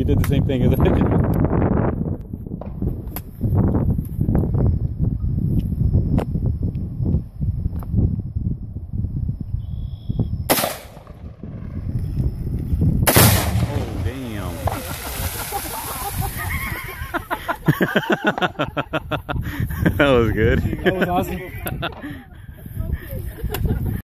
you did the same thing as I did. Oh, damn. that was good. That was awesome.